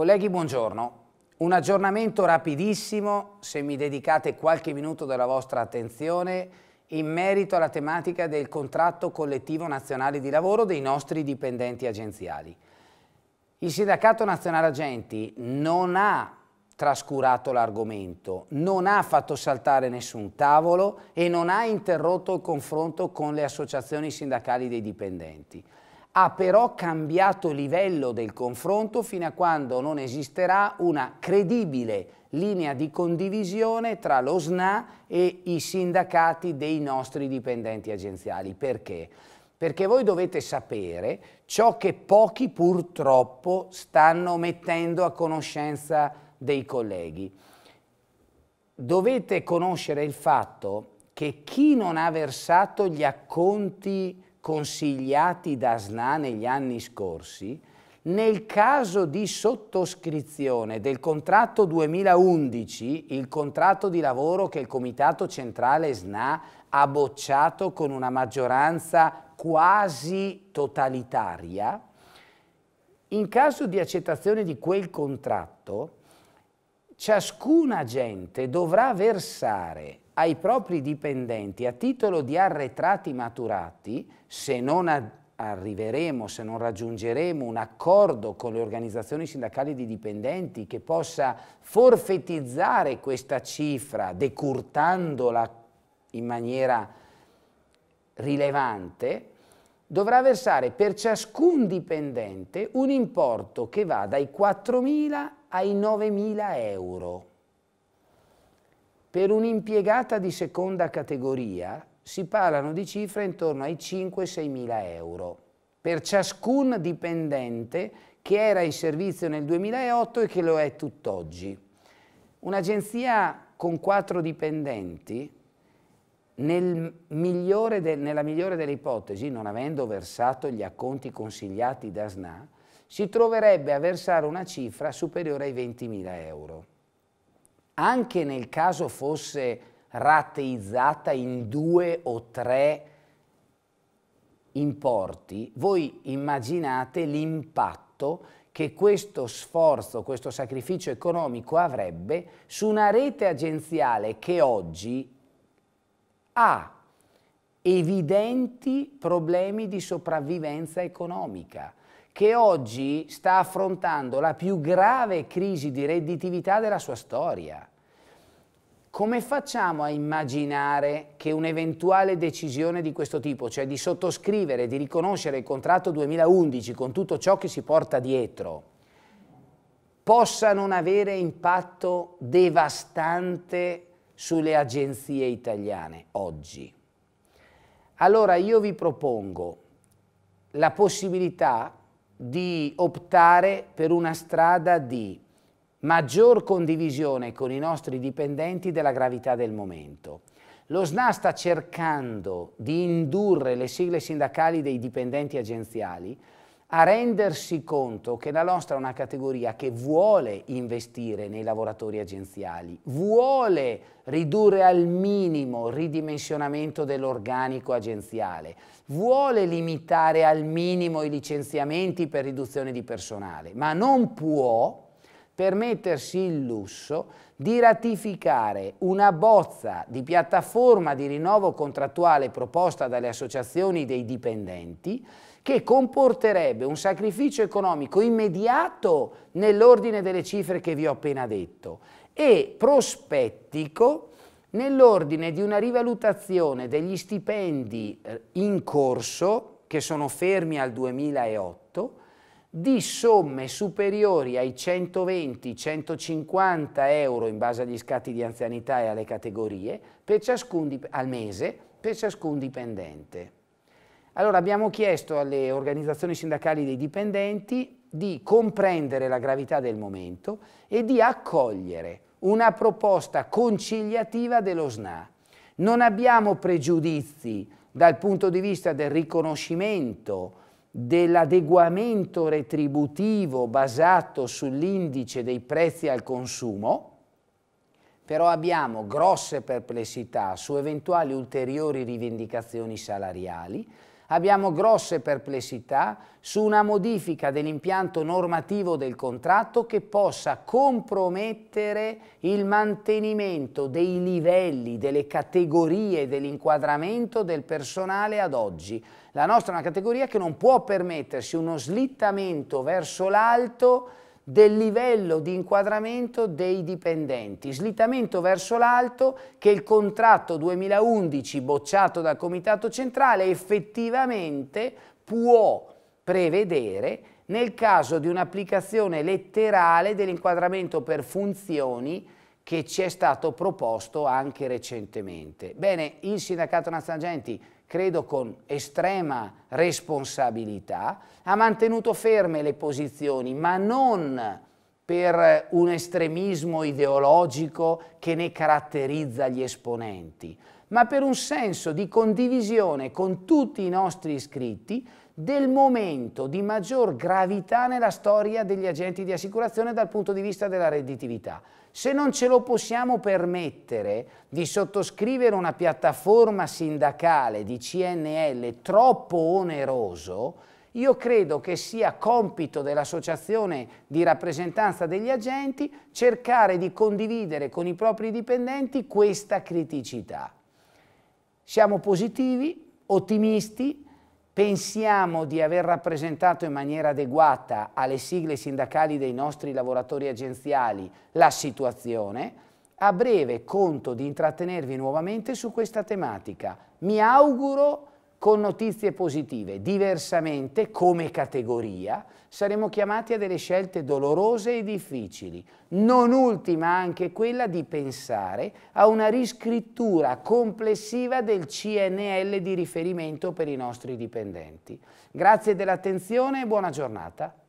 Colleghi, buongiorno. Un aggiornamento rapidissimo, se mi dedicate qualche minuto della vostra attenzione, in merito alla tematica del contratto collettivo nazionale di lavoro dei nostri dipendenti agenziali. Il Sindacato Nazionale Agenti non ha trascurato l'argomento, non ha fatto saltare nessun tavolo e non ha interrotto il confronto con le associazioni sindacali dei dipendenti ha però cambiato livello del confronto fino a quando non esisterà una credibile linea di condivisione tra lo SNA e i sindacati dei nostri dipendenti agenziali. Perché? Perché voi dovete sapere ciò che pochi purtroppo stanno mettendo a conoscenza dei colleghi. Dovete conoscere il fatto che chi non ha versato gli acconti consigliati da SNA negli anni scorsi, nel caso di sottoscrizione del contratto 2011, il contratto di lavoro che il Comitato Centrale SNA ha bocciato con una maggioranza quasi totalitaria, in caso di accettazione di quel contratto, ciascun agente dovrà versare ai propri dipendenti a titolo di arretrati maturati, se non arriveremo, se non raggiungeremo un accordo con le organizzazioni sindacali di dipendenti che possa forfetizzare questa cifra, decurtandola in maniera rilevante, dovrà versare per ciascun dipendente un importo che va dai 4.000 ai 9.000 euro. Per un'impiegata di seconda categoria si parlano di cifre intorno ai 5-6 mila euro per ciascun dipendente che era in servizio nel 2008 e che lo è tutt'oggi. Un'agenzia con quattro dipendenti, nel migliore de, nella migliore delle ipotesi, non avendo versato gli acconti consigliati da SNA, si troverebbe a versare una cifra superiore ai 20.000 euro anche nel caso fosse rateizzata in due o tre importi, voi immaginate l'impatto che questo sforzo, questo sacrificio economico avrebbe su una rete agenziale che oggi ha evidenti problemi di sopravvivenza economica che oggi sta affrontando la più grave crisi di redditività della sua storia. Come facciamo a immaginare che un'eventuale decisione di questo tipo, cioè di sottoscrivere, di riconoscere il contratto 2011 con tutto ciò che si porta dietro, possa non avere impatto devastante sulle agenzie italiane oggi? Allora io vi propongo la possibilità di optare per una strada di maggior condivisione con i nostri dipendenti della gravità del momento. Lo SNA sta cercando di indurre le sigle sindacali dei dipendenti agenziali a rendersi conto che la nostra è una categoria che vuole investire nei lavoratori agenziali, vuole ridurre al minimo il ridimensionamento dell'organico agenziale, vuole limitare al minimo i licenziamenti per riduzione di personale, ma non può permettersi il lusso di ratificare una bozza di piattaforma di rinnovo contrattuale proposta dalle associazioni dei dipendenti che comporterebbe un sacrificio economico immediato nell'ordine delle cifre che vi ho appena detto e prospettico nell'ordine di una rivalutazione degli stipendi eh, in corso che sono fermi al 2008 di somme superiori ai 120-150 euro in base agli scatti di anzianità e alle categorie al mese per ciascun dipendente. Allora abbiamo chiesto alle organizzazioni sindacali dei dipendenti di comprendere la gravità del momento e di accogliere una proposta conciliativa dello SNA. Non abbiamo pregiudizi dal punto di vista del riconoscimento dell'adeguamento retributivo basato sull'indice dei prezzi al consumo, però abbiamo grosse perplessità su eventuali ulteriori rivendicazioni salariali, abbiamo grosse perplessità su una modifica dell'impianto normativo del contratto che possa compromettere il mantenimento dei livelli, delle categorie dell'inquadramento del personale ad oggi. La nostra è una categoria che non può permettersi uno slittamento verso l'alto del livello di inquadramento dei dipendenti, slittamento verso l'alto che il contratto 2011 bocciato dal Comitato Centrale effettivamente può prevedere nel caso di un'applicazione letterale dell'inquadramento per funzioni che ci è stato proposto anche recentemente. Bene, il Sindacato Nazionale Agenti credo con estrema responsabilità, ha mantenuto ferme le posizioni, ma non per un estremismo ideologico che ne caratterizza gli esponenti, ma per un senso di condivisione con tutti i nostri iscritti del momento di maggior gravità nella storia degli agenti di assicurazione dal punto di vista della redditività. Se non ce lo possiamo permettere di sottoscrivere una piattaforma sindacale di CNL troppo oneroso, io credo che sia compito dell'associazione di rappresentanza degli agenti cercare di condividere con i propri dipendenti questa criticità. Siamo positivi, ottimisti, pensiamo di aver rappresentato in maniera adeguata alle sigle sindacali dei nostri lavoratori agenziali la situazione, a breve conto di intrattenervi nuovamente su questa tematica. Mi auguro con notizie positive. Diversamente, come categoria, saremo chiamati a delle scelte dolorose e difficili, non ultima anche quella di pensare a una riscrittura complessiva del CNL di riferimento per i nostri dipendenti. Grazie dell'attenzione e buona giornata.